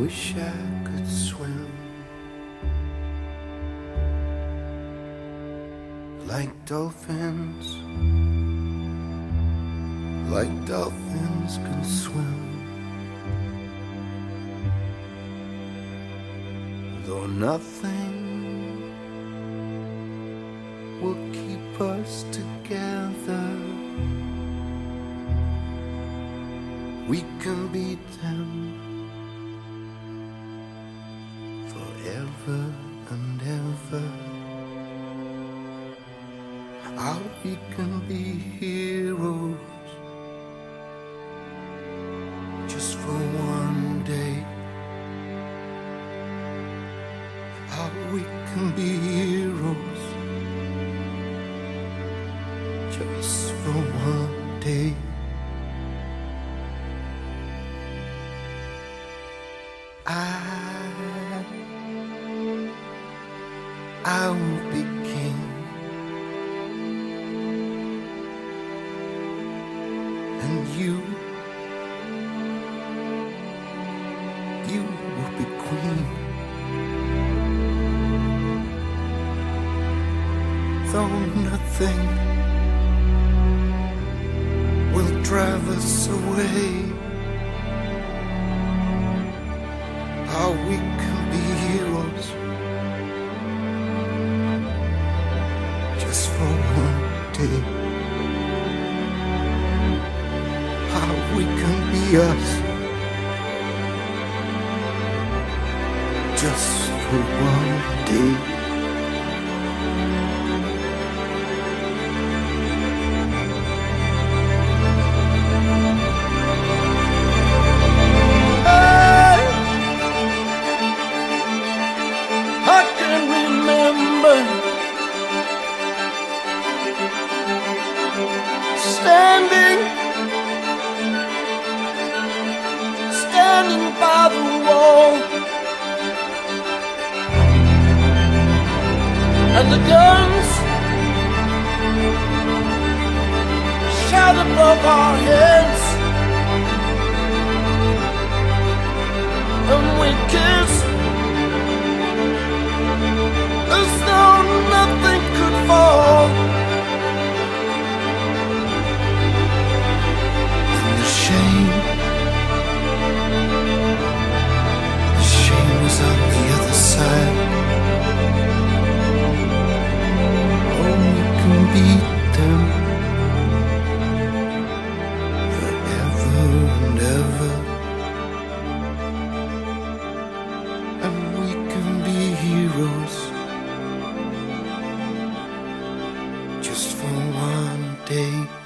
wish I could swim like dolphins, like dolphins can swim. Though nothing will keep us together, we can beat them and ever. How we can be heroes just for one day. How we can be heroes just for one day. I, I will be king, and you, you will be queen. Though nothing will drive us away. Just for one day. How we can be us just for one day. Standing by the wall, and the guns shot above our heads. just for one day.